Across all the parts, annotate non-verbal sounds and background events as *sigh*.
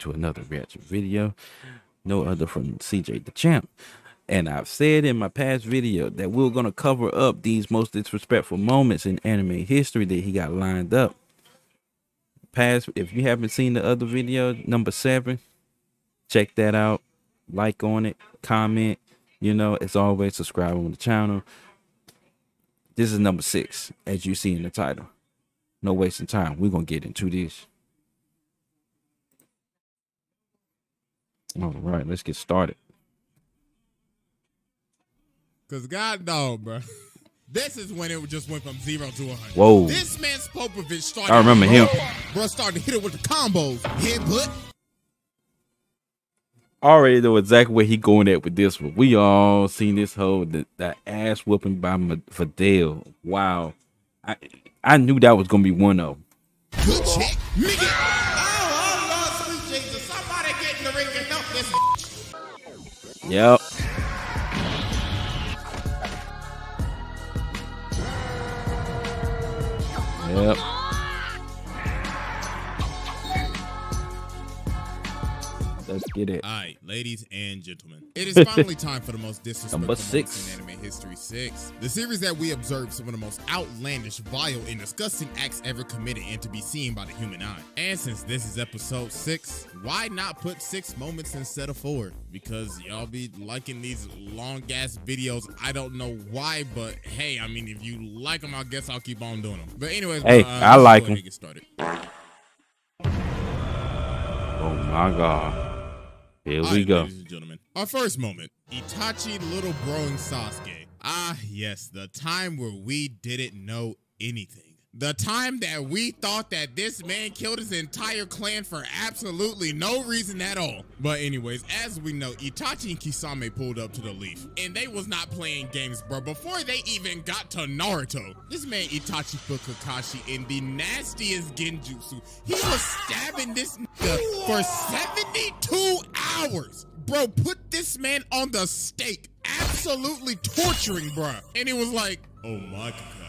to another reaction video. No other from CJ Da Champ. And I've said in my past video that we're going to cover up these most disrespectful moments in anime history that he got lined up. Past, if you haven't seen the other video, number seven, check that out. Like on it, comment. You know, as always, subscribe on the channel. This is number six, as you see in the title. No wasting time. We're going to get into this. All right, let's get started. Cause God no, bro. *laughs* This is when it just went from zero to 100. Whoa. This man Spopovich started. I remember him. Bro started to hit it with the combos. Headbutt. already know exactly where he going at with this one. We all seen this whole the, the ass whooping by Videl. Wow, I I knew that was gonna be one of them. Good check. Nigga. Yep. Yep. Let's get it. All right, ladies and gentlemen, it is *laughs* finally time for the most disrespectful Number six. in anime history. Six, the series that we observe some of the most outlandish, vile, and disgusting acts ever committed and to be seen by the human eye. And since this is episode six, why not put six moments instead of four? Because y'all be liking these long ass videos. I don't know why, but hey, I mean, if you like them, I guess I'll keep on doing them. But anyways, Hey, uh, I like go ahead 'em. and Get started. Oh my god. Here we right, go. Ladies and gentlemen, our first moment Itachi little broing Sasuke. Ah, yes, the time where we didn't know anything. The time that we thought that this man killed his entire clan for absolutely no reason at all. But anyways, as we know, Itachi and Kisame pulled up to the leaf. And they was not playing games, bro. Before they even got to Naruto, this man Itachi put Kakashi in the nastiest genjutsu. He was stabbing this nigga for 72 hours. Bro, put this man on the stake. Absolutely torturing, bro. And he was like, Oh my Kakashi,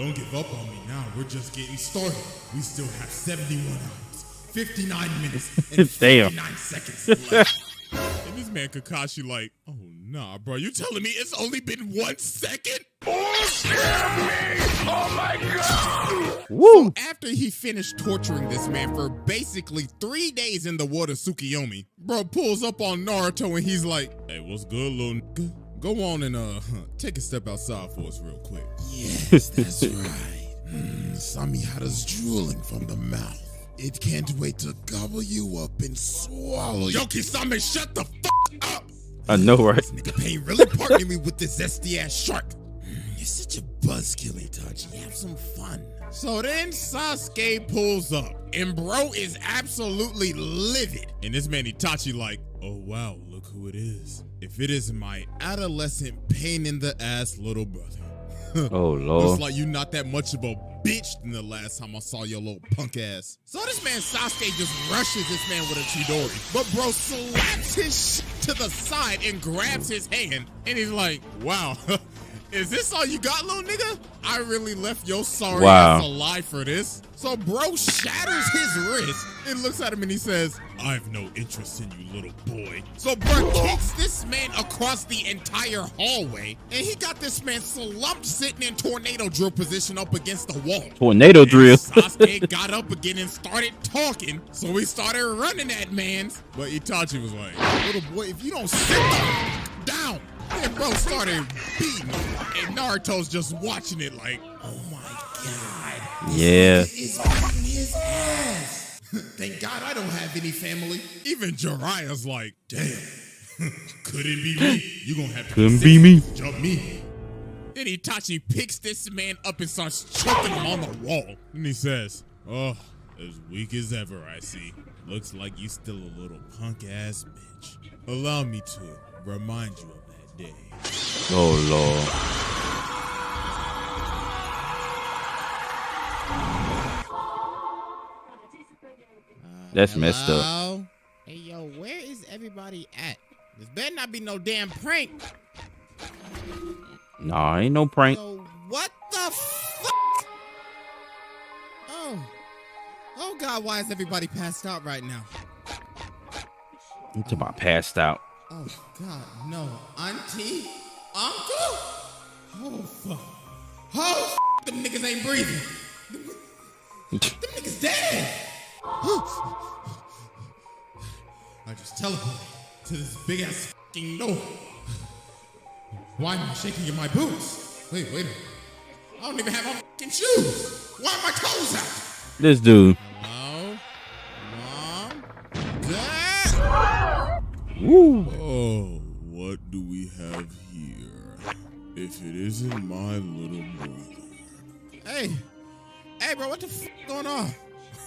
don't give up on me now. We're just getting started. We still have 71 hours, 59 minutes, *laughs* and Damn. 59 seconds left. *laughs* and this man Kakashi like, oh nah, bro. You telling me it's only been one second? Oh my god! Woo! After he finished torturing this man for basically three days in the water Tsukiyomi, bro pulls up on Naruto and he's like, Hey, what's good, little nigga? Go on and uh take a step outside for us real quick. Yes, that's right. Mm, Samehada's drooling from the mouth. It can't wait to gobble you up and swallow you. Yoki Kisame, shut the fuck up! I know, right? This nigga Pain really partnered me with this zesty ass shark. Mm, You're such a buzzkill, Itachi. Have some fun. So then Sasuke pulls up, and bro is absolutely livid. And this man Itachi like, oh wow, look who it is. If it is my adolescent pain in the ass little brother. *laughs* Oh Looks lord. like you not that much of a bitch than the last time I saw your little punk ass. So this man Sasuke just rushes this man with a Chidori. But bro slaps his shit to the side and grabs his hand. And he's like, wow, *laughs* is this all you got, little nigga? I really left your sorry Wow. ass alive for this. So bro shatters his wrist and looks at him and he says, I have no interest in you, little boy. So bro kicks this man across the entire hallway and he got this man slumped sitting in tornado drill position up against the wall. Tornado And drill. Sasuke *laughs* got up again and started talking, so we started running at man's. But Itachi was like, little boy, if you don't sit down, and bro started beating him. And Naruto's just watching it like, oh my god. Yeah. Is beating his ass. *laughs* Thank God I don't have any family. Even Jiraiya's like, damn. *laughs* Could it be me? You gonna have to Couldn't be me. Jump me. Then Itachi picks this man up and starts choking him on the wall. And he says, Oh, as weak as ever, I see. Looks like you still a little punk ass bitch. Allow me to remind you of that day. Oh lord. That's messed up. Hello? Hey, yo, where is everybody at? This better not be no damn prank. Nah, ain't no prank. So what the fuck? Oh. Oh God, why is everybody passed out right now? Until my passed out. Oh God, no, Auntie, Uncle. Oh fuck. Oh, f- them niggas ain't breathing. Them, them niggas dead. I just teleported to this big ass fucking door. Why am I shaking in my boots? Wait, wait. I don't even have my fucking shoes. Why are my toes out? This dude. It isn't my little brother. Hey, hey, bro, what the f going on?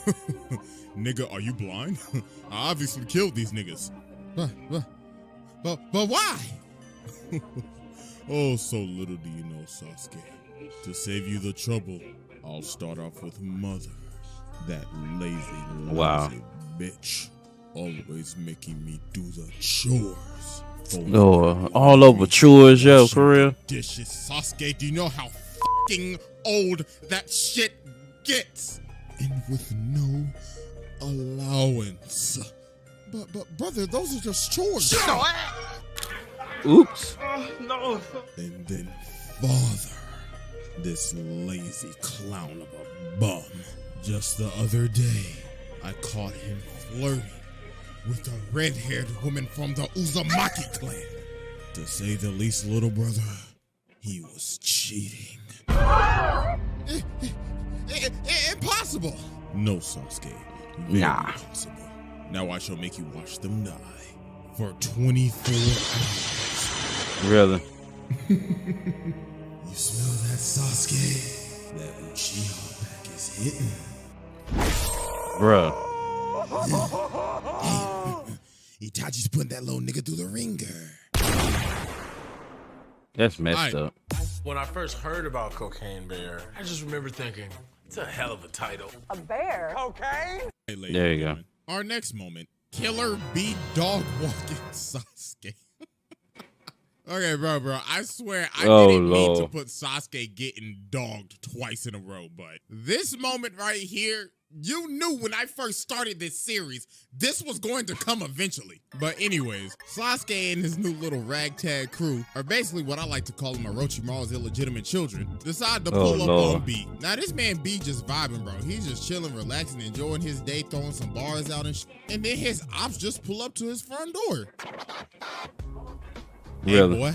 *laughs* Nigga, are you blind? *laughs* I obviously killed these niggas. But, but, but, but why? *laughs* oh, so little do you know, Sasuke. To save you the trouble, I'll start off with Mother. That lazy, lazy Wow. bitch. Always making me do the chores. Folding Oh, all over chores, yo, for real. Dishes, Sasuke. Do you know how fucking old that shit gets? And with no allowance. But, but, brother, those are just chores. Shut up. Oops. Oh, No and then father, this lazy clown of a bum. Just the other day, I caught him flirting with a red-haired woman from the Uzumaki clan. To say the least, little brother, he was cheating. Eh, eh, eh, impossible! No, Sasuke. Very Nah. impossible. Now I shall make you watch them die for 24 hours. Really? *laughs* You smell that, Sasuke? That Uchiha pack is hitting. Bruh. Itachi's putting that little nigga through the ringer. That's messed Alright. up. When I first heard about Cocaine Bear, I just remember thinking, it's a hell of a title. A bear? Hey, There and you go. Our next moment, Killer B dog walking *laughs* Sasuke. okay, bro, bro. I swear I Oh, didn't mean to put Sasuke getting dogged twice in a row, but this moment right here, you knew when I first started this series, this was going to come eventually. But anyways, Sasuke and his new little ragtag crew, are basically what I like to call them Orochimaru's illegitimate children, decide to Oh, pull up Lord. on B. Now this man B just vibing, bro. He's just chilling, relaxing, enjoying his day, throwing some bars out and sh- And then his ops just pull up to his front door. Hey Really? boy,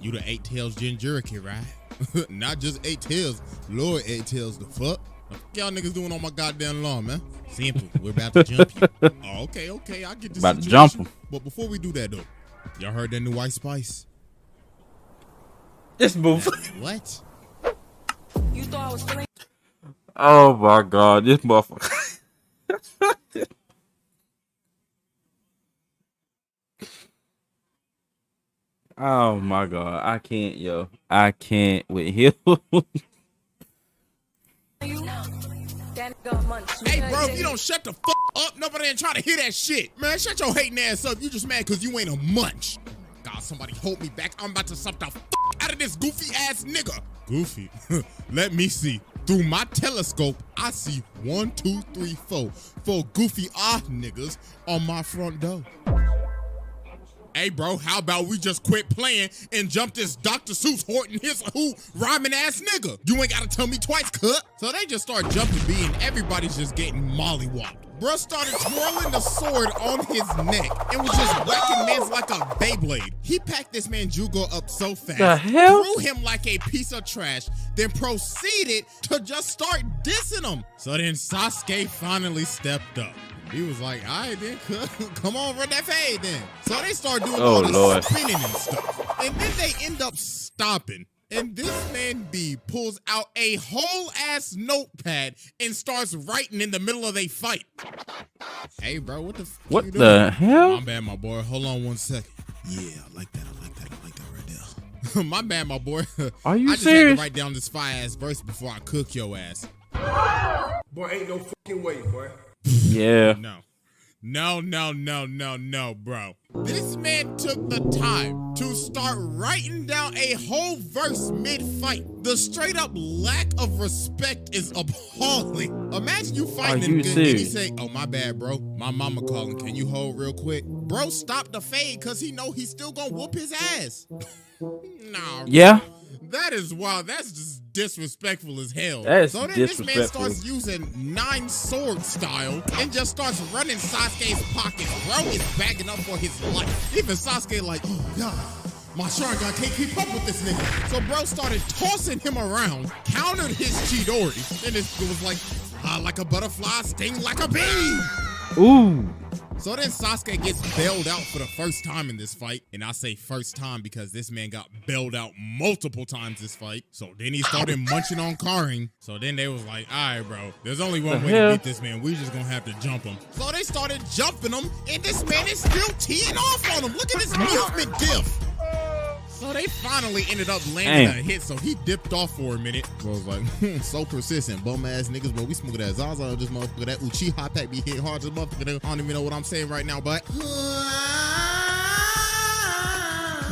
you the eight tails Jinchuriki, right? *laughs* Not just eight tails, Lord eight tails. The fuck? What y'all niggas doing on my goddamn lawn, man? Simple. We're about to jump you. *laughs* Oh, okay, okay. I get this. About to jump situation. 'em. But before we do that though, y'all heard that new White Spice? This move. What? *laughs* You thought I was feeling Oh my god, this motherfucker. *laughs* oh my god, I can't, yo. I can't with him. Hey, bro, if you don't shut the fuck up, nobody ain't trying to hear that shit. Man, shut your hating ass up. You just mad because you ain't a munch. God, somebody hold me back. I'm about to suck the fuck out of this goofy ass nigga. Goofy? *laughs* Let me see. Through my telescope, I see one, two, three, four. Four goofy ah niggas on my front door. Hey, bro, how about we just quit playing and jump this Dr. Seuss Horton his who rhyming ass nigga? You ain't gotta tell me twice, cut. So they just start jumping B and everybody's just getting mollywopped. Bruh started twirling the sword on his neck and was just whacking mans like a Beyblade. He packed this man Jugo up so fast, The hell? threw him like a piece of trash, then proceeded to just start dissing him. So then Sasuke finally stepped up. He was like, all right, then, *laughs* come on, run that fade then. So they start doing Oh, all this Lord. spinning and stuff. And then they end up stopping. And this man B pulls out a whole ass notepad and starts writing in the middle of a fight. Hey, bro, what the f- What you the doing? hell? My bad, my boy. Hold on one second. Yeah, I like that. I like that. I like that right there. *laughs* my bad, my boy. Are you *laughs* I just serious? had to write down this fire ass verse before I cook your ass. Boy, ain't no fucking way, boy. Yeah. No. No, no, no, no, no, bro. This man took the time to start writing down a whole verse mid-fight. The straight up lack of respect is appalling. Imagine you fighting Are him you good and he say, oh, my bad, bro. My mama calling. Can you hold real quick? Bro, stop the fade because he know he's still gonna whoop his ass. *laughs* nah, Yeah. That is wild. That's just disrespectful as hell. That is so then this man starts using nine sword style and just starts running Sasuke's pockets. Bro is bagging up for his life. Even Sasuke like, oh god. My Sharingan can't keep up with this nigga. So bro started tossing him around, countered his Chidori, and it was like, fly like a butterfly, sting like a bee. Ooh. So then Sasuke gets bailed out for the first time in this fight. And I say first time because this man got bailed out multiple times this fight. So then he started munching on Karin. So then they was like, all right, bro, there's only one The way hell? to beat this man. We just gonna have to jump him. So they started jumping him, and this man is still teeing off on him. Look at this movement diff. So they finally ended up landing Damn. a hit, so he dipped off for a minute. Bro was like, *laughs* hmm, so persistent, bum ass niggas, but we smoking that Zaza, on this motherfucker, that Uchiha pack be hit hard to the motherfucker. I don't even know what I'm saying right now, but.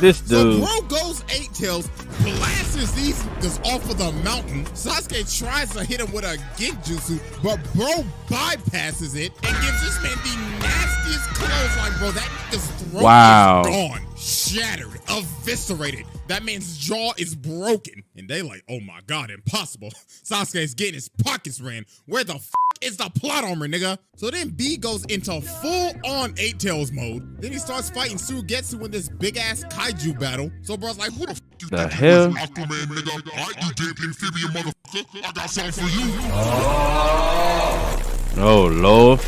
This dude. So bro goes eight tails, blasts these niggas off of the mountain. Sasuke tries to hit him with a genjutsu, but bro bypasses it and gives this man the nastiest clothesline, bro. That nigga's throat Wow. is gone, shattered, eviscerated. That man's jaw is broken. And they like, oh my god, impossible. *laughs* Sasuke's getting his pockets ran. Where the f is the plot armor, nigga? So then B goes into full on eight tails mode. Then he starts fighting Sue Suigetsu in this big ass kaiju battle. So bro's like, who the f you The think you hell? is, Aquaman, nigga? All right, you damn amphibian motherfucker. I got something for you. Oh Lord.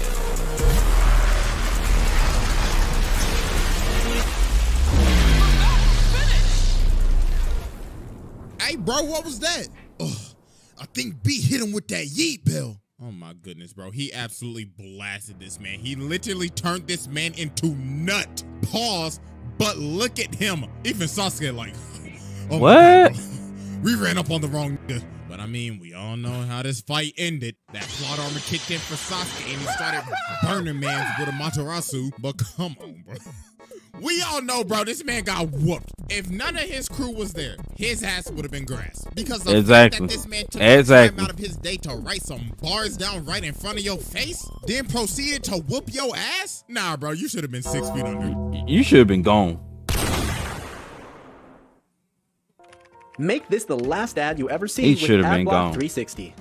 Hey, bro, what was that? Ugh, I think B hit him with that yeet bell. Oh my goodness, bro. He absolutely blasted this man. He literally turned this man into nut. Pause, but look at him. Even Sasuke like, *laughs* oh What? God. *laughs* We ran up on the wrong nigga. But I mean, we all know how this fight ended. That plot armor kicked in for Sasuke and he started burning man with Amaterasu. But come on, bro. *laughs* We all know, bro, this man got whooped. If none of his crew was there, his ass would have been grass. Because the Exactly. fact that this man took Exactly. time out of his day to write some bars down right in front of your face, then proceeded to whoop your ass? Nah, bro, you should have been six feet under. You should have been gone. Make this the last ad you ever see He with should've been AdBlock gone. 360.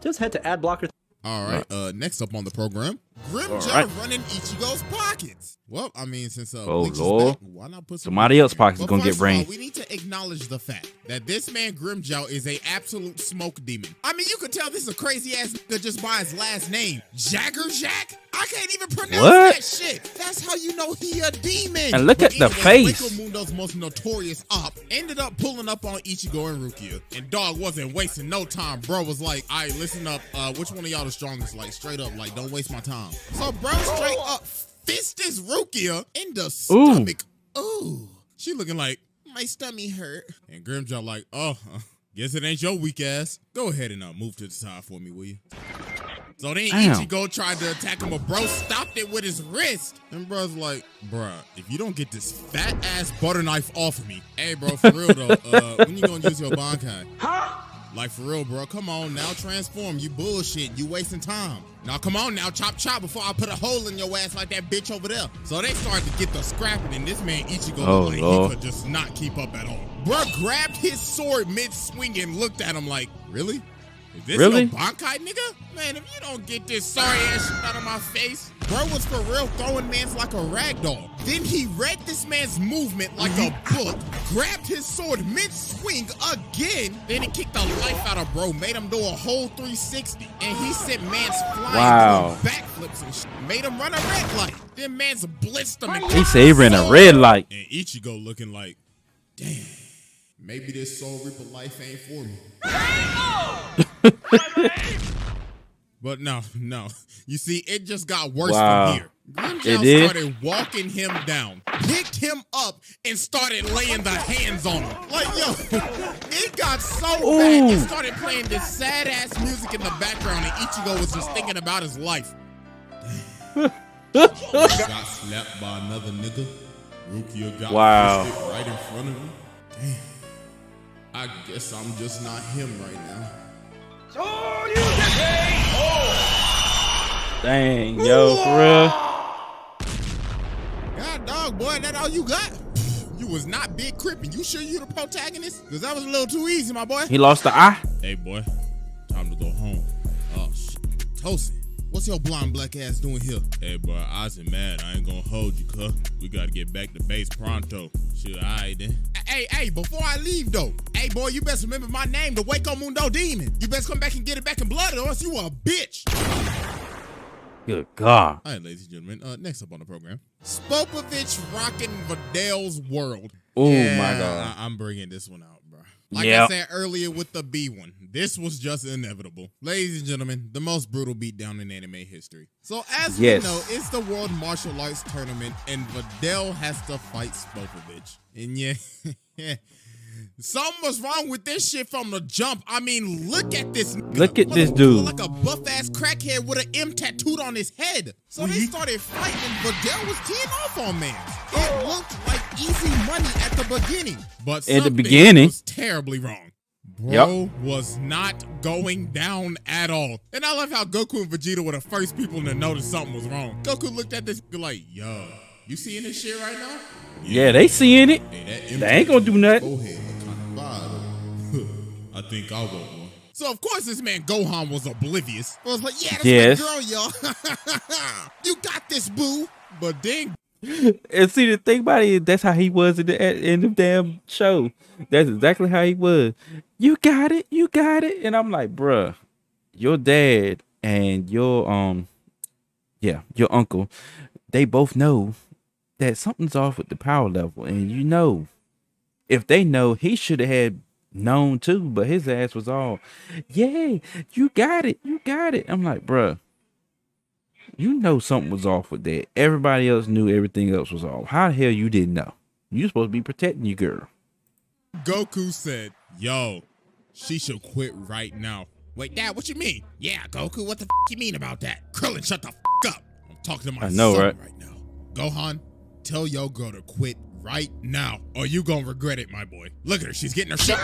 Just head to AdBlocker. All right, uh, next up on the program, Grimmjow right. running Ichigo's pockets. Well, I mean, since uh, Oh, Lord. back, why not put some Somebody else's pockets But gonna get first of all, brain. we need to acknowledge the fact that this man Grimmjow is a absolute smoke demon. I mean, you could tell this is a crazy ass nigga just by his last name, Jaegerjaquez. I can't even pronounce What? that shit. That's how you know he a demon. And look But at the anyway, face. Hueco Mundo's most notorious op ended up pulling up on Ichigo and Rukia, and dog wasn't wasting no time. Bro was like, "All right, listen up. Uh, which one of y'all the strongest? Like straight up, like don't waste my time." So bro straight up fist this Rukia in the stomach. Ooh, she looking like my stomach hurt. And Grimmjow like, oh, uh, guess it ain't your weak ass. Go ahead and uh, move to the side for me, will you? So then Damn. Ichigo tried to attack him, but bro stopped it with his wrist. And bro's like, bruh, if you don't get this fat ass butter knife off of me, hey bro, for real though, uh, when you gonna use your Bankai? Like for real, bro. Come on now, transform. You bullshit. You wasting time. Now come on now, chop chop before I put a hole in your ass like that bitch over there. So they started to get the scrapping, and this man Ichigo Oh, like Lord. he could just not keep up at all. Bro grabbed his sword mid swing and looked at him like, really? Is this Really? your Bankai, nigga? Man, if you don't get this sorry ass shit out of my face, bro was for real throwing mans like a rag doll. Then he read this man's movement like a mm-hmm. book, grabbed his sword mid swing again, then he kicked the life out of bro, made him do a whole 360, and he sent mans flying Wow. backflips and shit, made him run a red light. Then man's blitzed him and He said he ran a red light. And Ichigo looking like, damn, maybe this Soul Reaper life ain't for me. *laughs* But no, *laughs* no. You see, it just got worse Wow. from here. Grimmjow It did? started walking him down, picked him up, and started laying the hands on him. Like, yo, *laughs* it got so bad. It started playing this sad ass music in the background, and Ichigo was just thinking about his life. *laughs* got slapped by another nigga. Rukia got Wow. right in front of me. Damn. I guess I'm just not him right now. Dang, yo, for real. God dog, boy, that all you got? You was not Big Crippin. You sure you the protagonist? Cause that was a little too easy, my boy. He lost the eye. Hey boy, time to go home. Oh shit. Tosen, what's your blonde black ass doing here? Hey boy, I wasn't mad. I ain't gonna hold you, cuh. We gotta get back to base pronto. Shit, alright then. Hey, hey, before I leave though, hey boy, you best remember my name, the Hueco Mundo Demon. You best come back and get it back in blood, or else you a bitch. Good God. All right, ladies and gentlemen, uh, next up on the program, Spopovich rocking Videl's world. Oh, Yeah, my God. I- I'm bringing this one out, bro. Like Yep. I said earlier with the B one, this was just inevitable. Ladies and gentlemen, the most brutal beatdown in anime history. So as Yes. we know, it's the World Martial Arts Tournament, and Vidal has to fight Spopovich. And yeah, *laughs* something was wrong with this shit from the jump. I mean, look at this. Look at this dude. Like a buff ass crackhead with an M tattooed on his head. So they started fighting, and Videl was teeing off on man. It looked like easy money at the beginning, but At the beginning. was terribly wrong. Bro was not going down at all. And I love how Goku and Vegeta were the first people to notice something was wrong. Goku looked at this like, yo, you seeing this shit right now? Yeah, they seeing it. Hey, They ain't gonna do nothing. I think I'll one. So of course this man Gohan was oblivious. I was like, yeah, that's Yes. my girl, y'all. *laughs* you got this, boo. But then *laughs* And see, the thing about it, that's how he was in the in the damn show. That's exactly how he was. You got it, you got it, and I'm like, bruh, your dad and your um, yeah, your uncle, they both know that something's off with the power level, and you know, if they know, he should have had known too, but his ass was all, yeah, you got it, you got it. I'm like, bruh, you know something was off with that. Everybody else knew everything else was off. How the hell you didn't know? You supposed to be protecting your girl. Goku said, yo, she should quit right now. Wait, Dad, what you mean? Yeah, Goku, what the f- you mean about that? Krillin, shut the f- up. I'm talking to my I know, son right? right now. Gohan, tell your girl to quit right now, or you gonna regret it, my boy. Look at her, she's getting her shit.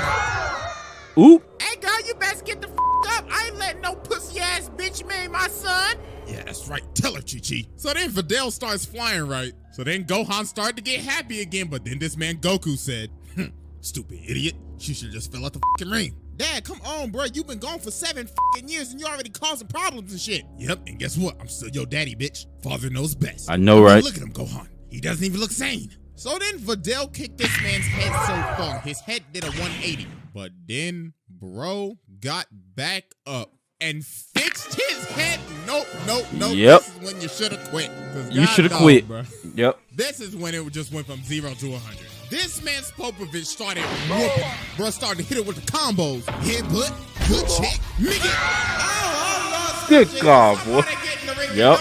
Oop. Hey, girl, you best get the f- up. I ain't letting no pussy ass bitch marry my son. Yeah, that's right. Tell her, Chi Chi. So then Videl starts flying right. So then Gohan started to get happy again, but then this man Goku said, "Hmm, Stupid idiot. She should just fill out the fucking ring. Dad, come on, bro. You've been gone for seven fucking years and you already causing problems and shit. Yep, and guess what? I'm still your daddy, bitch. Father knows best. I know, mean, right? Look at him, Gohan. He doesn't even look sane. So then Videl kicked this man's head so far, his head did a 180. But then bro got back up and fixed his head. Nope, nope, nope. Yep. This is when you should have quit. 'Cause You should have quit. Bro. Yep. This is when it just went from zero to 100. This man's Spopovich started whooping. Bro started to hit it with the combos. Headbutt, good check, nigga. Oh, oh, Lord, Good Jesus. God, I boy. wanna get in the ring and Yep.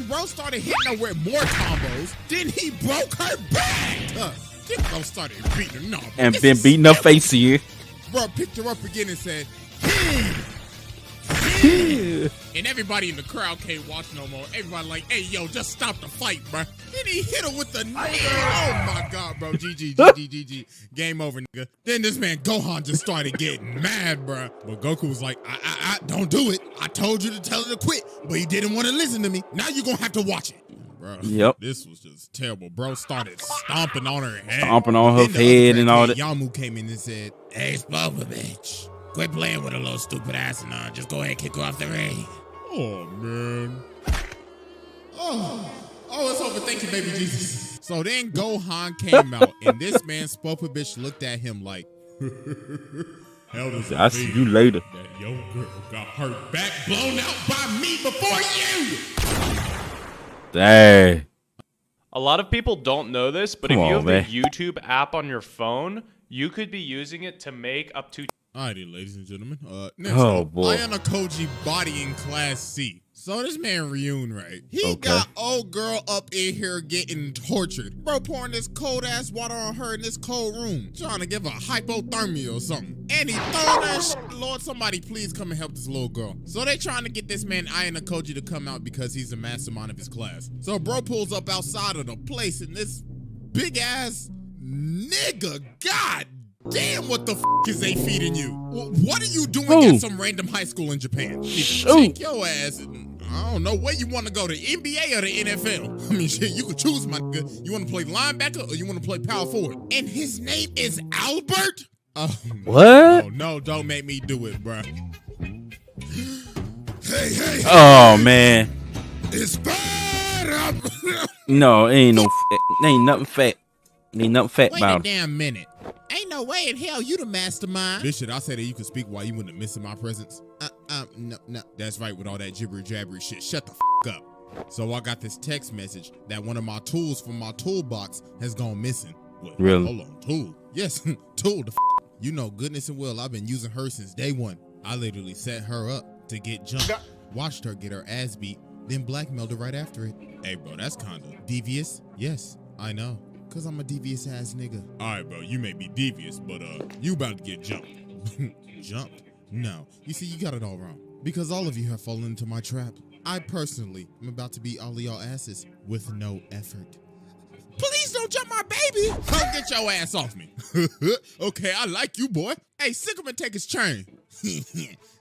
Then bro started hitting her with more combos. Then he broke her back. Then bro started beating her. No, And been beating her face here. Bro picked her up again and said. *laughs* And everybody in the crowd can't watch no more. Everybody like, hey, yo, just stop the fight, bro. Then he hit her with the nigga. Oh my god, bro. GG, GG, GG. Game over, nigga. Then this man Gohan just started getting mad, bro. But Goku was like, I, I, I, don't do it. I told you to tell her to quit, but you didn't want to listen to me. Now you're gonna have to watch it. Bro, Yep. this was just terrible. Bro started stomping on her head. Stomping on her head and all crackhead, that. Yamu came in and said, Hey, Spova, bitch. Quit playing with a little stupid ass and uh, just go ahead and kick her off the ring. Oh, man. Oh, oh, it's over. Thank you, baby Jesus. So then Gohan came out, and this man Spopovich looked at him like, Hell does it I see you later. that your girl got her back blown out by me before you. Dang. A lot of people don't know this, but Come if you on, have man. the YouTube app on your phone, you could be using it to make up to Alrighty, ladies and gentlemen. Uh, next Oh, up, boy. Ayanokoji bodying Class C. So this man Ryuen, right? He Okay. got old girl up in here getting tortured. Bro pouring this cold ass water on her in this cold room, trying to give her hypothermia or something. And he throwing that shit. Lord, somebody please come and help this little girl. So they trying to get this man Ayanokoji to come out because he's the mastermind of his class. So bro pulls up outside of the place and this big ass nigga, god damn, what the f is they feeding you? What are you doing Who? at some random high school in Japan? Take your ass. and- I don't know where you want to go, the NBA or the NFL. *laughs* I mean, shit, you could choose, my nigga. You want to play linebacker or you want to play power forward? And his name is Albert. Oh, What? no, no, don't make me do it, bruh. *gasps* Hey, hey, Oh man. it's bad. *laughs* No, it ain't no. F- ain't nothing fat. Ain't nothing fat Wait a about him. damn minute. Ain't no way in hell you the mastermind. Bitch, I said that you could speak while you wouldn't miss in my presence? Uh, um, no, no. That's right with all that gibber jabbery shit. Shut the f up. So I got this text message that one of my tools from my toolbox has gone missing. Wait, Really? Hold on, tool. Yes, *laughs* tool. The f- you know, goodness and well, I've been using her since day one. I literally set her up to get jumped, watched her get her ass beat, then blackmailed her right after it. Hey, bro, that's kind of devious. Yes, I know. Cause I'm a devious ass nigga. All right, bro, you may be devious, but uh, you about to get jumped. *laughs* jumped? No. You see, you got it all wrong. Because all of you have fallen into my trap. I personally am about to beat all of y'all asses with no effort. Please don't jump my baby. Come get your ass off me. *laughs* okay, I like you, boy. Hey, Sycamore, take his chain. *laughs*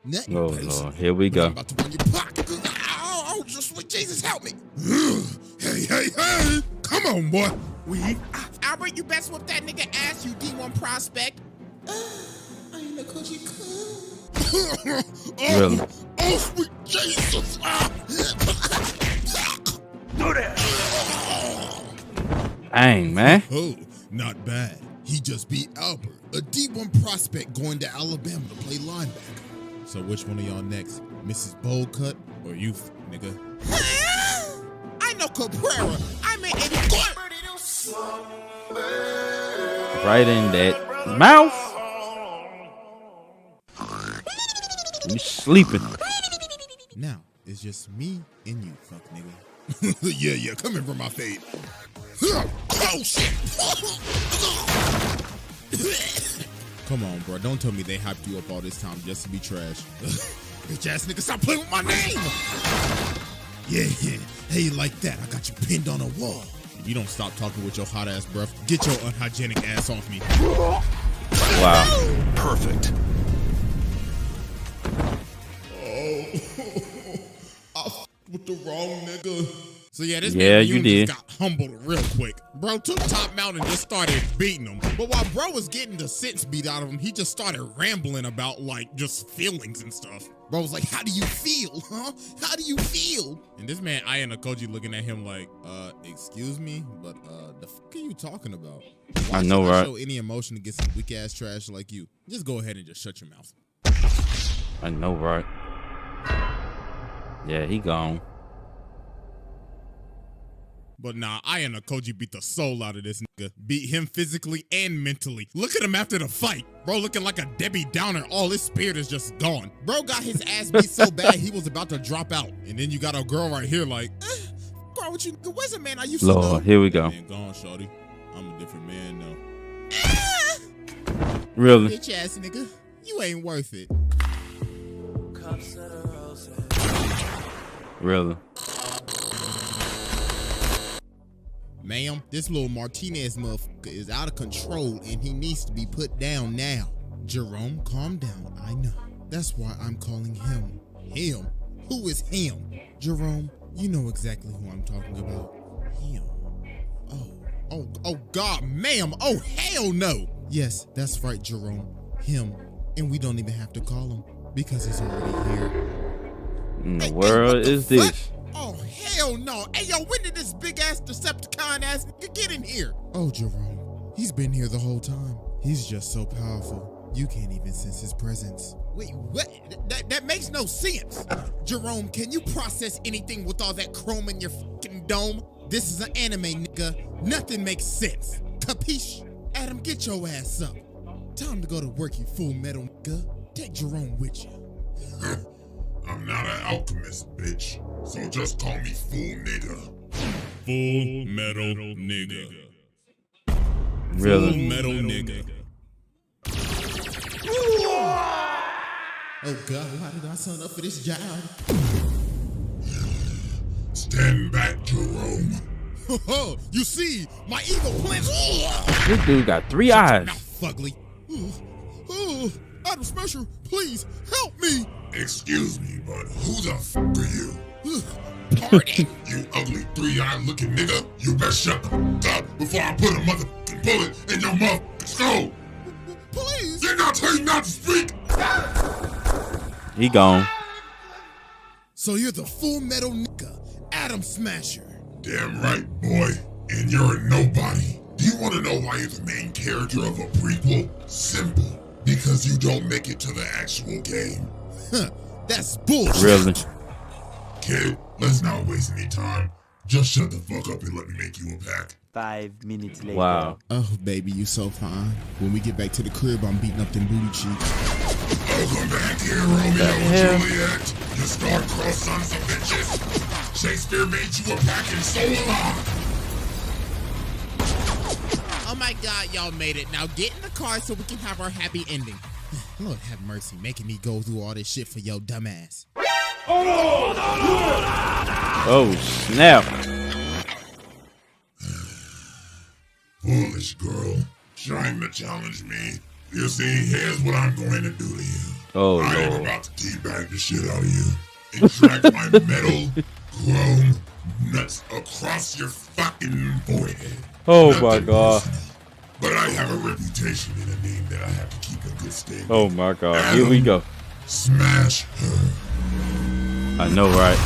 Nothing, Oh buddy. lord, here we I'm go. about to run your pocket. Oh, oh, just sweet Jesus, help me. *sighs* hey, hey, hey. Come on, boy. We. Albert, you best whoop that nigga ass, you D1 prospect. *sighs* I ain't a coochie oh, *laughs* Really? Oh, sweet Jesus. Do that! Dang man. *laughs* Oh, not bad. He just beat Albert, a D1 prospect going to Alabama to play linebacker. So which one of y'all next? Mrs. Boldcut or you, nigga? *laughs* I know Cabrera. I mean, Right in that mouth. You sleeping? now it's just me and you, fuck nigga. *laughs* yeah, yeah, come in from my fade. Oh shit! Come on, bro. Don't tell me they hyped you up all this time just to be trash. *laughs* Bitch ass nigga, stop playing with my name! Yeah, yeah. Hey, like that. I got you pinned on a wall. If you don't stop talking with your hot ass breath, get your unhygienic ass off me. Wow. Perfect. The wrong nigga. So yeah, this Yeah, man you did. just got humbled real quick. Bro took top mount and just started beating him. But while bro was getting the sense beat out of him, he just started rambling about like just feelings and stuff. Bro was like, "How do you feel, huh? How do you feel?" And this man Ayanokoji looking at him like, "Uh, excuse me, but uh, the fuck are you talking about? Why I know, right? Show any emotion to get some weak ass trash like you? Just go ahead and just shut your mouth." I know, right? Yeah, he gone. But nah, I and Koji beat the soul out of this nigga. Beat him physically and mentally. Look at him after the fight. Bro looking like a Debbie Downer. All his spirit is just gone. Bro got his ass beat so *laughs* bad he was about to drop out. And then you got a girl right here like, eh, bro, what you, where's a man I used to know? Here we go. Man, gone, shorty. I'm a different man now. *laughs* Really? Bitch ass nigga, you ain't worth it. Really? Ma'am, this little Martinez motherfucker is out of control and he needs to be put down now. Jerome, calm down. I know. That's why I'm calling him. Him? Who is him? Jerome, you know exactly who I'm talking about. Him. Oh, oh, oh, God, ma'am. Oh, hell no. Yes, that's right, Jerome. Him. And we don't even have to call him because he's already here. In the Hey, hey, world what the is fuck? this? Oh hell no! Hey yo, when did this big ass Decepticon ass nigga get in here? Oh Jerome, he's been here the whole time. He's just so powerful, you can't even sense his presence. Wait, what? That that makes no sense. Jerome, can you process anything with all that chrome in your fucking dome? This is an anime, nigga. Nothing makes sense. Capiche? Adam, get your ass up. Time to go to work, you full metal nigga. Take Jerome with you. I'm not an alchemist, bitch. So just call me fool nigga. Full metal nigga. Full metal nigga. Oh God, why did I sign up for this job? Stand back, Jerome. *laughs* Oh, you see, my evil plans. This dude got three eyes. Mouth fugly. Adam Smasher, please help me. Excuse me, but who the f are you? Pardon. You ugly three-eyed looking nigga. You best shut the f up before I put a motherfucking bullet in your motherfucking skull. please. Did I tell you not to speak? He gone. So you're the full metal nigga, Adam Smasher. Damn right, boy. And you're a nobody. Do you want to know why you're the main character of a prequel? Simple. Because you don't make it to the actual game. Huh, that's bullshit. Really? Kid, let's not waste any time. Just shut the fuck up and let me make you a pack. Five minutes later. Wow. Oh, baby, you so fine. When we get back to the crib, I'm beating up them booty cheeks. Welcome back here, Romeo hell? and Juliet. You star-crossed sons of bitches. Shakespeare made you a pack and so will I. my god, y'all made it. Now get in the car so we can have our happy ending. *sighs* Lord have mercy, making me go through all this shit for your dumbass. Oh snap! Foolish girl. Trying to challenge me. You see, here's what I'm going to do to you. Oh I am lord. about to teabag the shit out of you and drag my *laughs* metal chrome nuts across your fucking forehead. Oh Nothing my god. personal, But I have a reputation and a name that I have to keep in good standing. Oh my god. Here we go. Smash her. I know, right?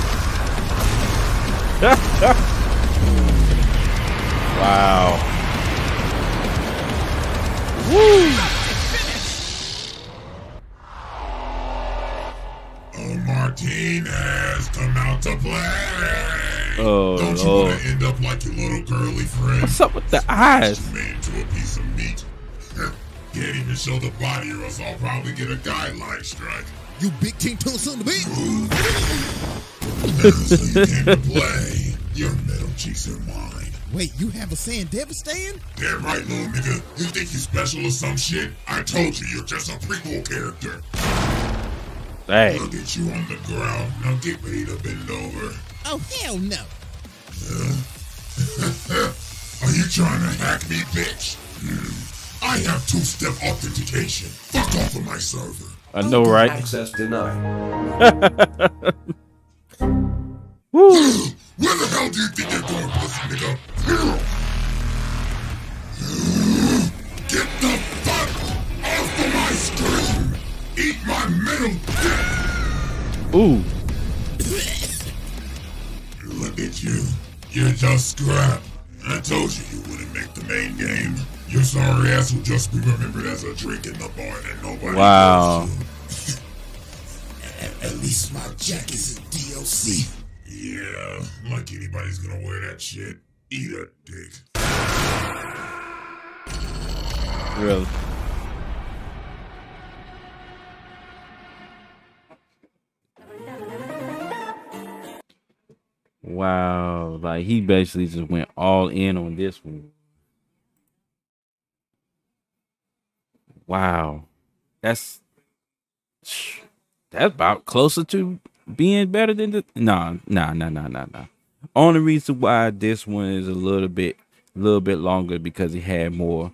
*laughs* wow. Woo! Oh, Martinez, come out to play. Oh, Don't you Lord. want to end up like your little girly friend? What's up with the eyes? Made into a piece of meat. *laughs* Can't even show the body, or else I'll probably get a guideline strike. You big King Tuna son of a bitch. you came to play. Your middle cheeks are mine. Wait, you have a saying devastating? Damn right, little nigga. You think you special or some shit? I told you you're just a prequel character. Hey. Look at you on the ground. Now get ready to bend over. Oh, hell no. Are you trying to hack me, bitch? Hmm. I have two-step authentication. Fuck off of my server. I know, right? Access denied. *laughs* Woo. Where the hell do you think you're going, pussy nigga? Get the fuck off of my screen! Eat my middle dick! Ooh. Look at you. You're just scrap. I told you you wouldn't make the main game. Your sorry ass will just be remembered as a drink in the bar that nobody Wow. At, *laughs* at least my jacket's in DLC. Yeah, like anybody's gonna wear that shit. Eat a dick. Really? Wow. Like he basically just went all in on this one. Wow. That's that's about closer to being better than the no, no, no, no, no, no. Only reason why this one is a little bit a little bit longer because it had more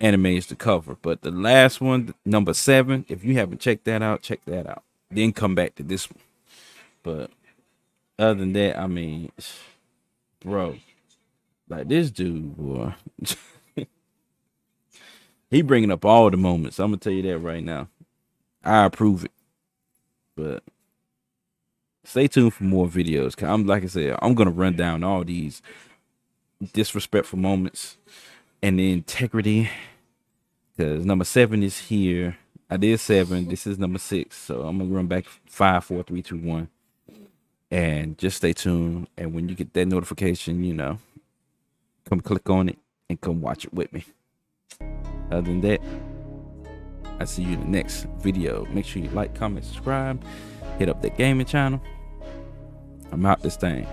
animes to cover. But the last one, number seven, if you haven't checked that out, check that out. Then come back to this one. But other than that, I mean, bro, like this dude, boy, *laughs* he bringing up all the moments. I'm gonna tell you that right now. I approve it. But stay tuned for more videos. Cause I'm like I said, I'm gonna run down all these disrespectful moments and the integrity. Cause number seven is here. I did seven. This is number six. So I'm gonna run back five, four, three, two, one and just stay tuned. And when you get that notification, you know, come click on it and come watch it with me. Other than that, I see you in the next video. Make sure you like, comment, subscribe, hit up that gaming channel. I'm out this thing.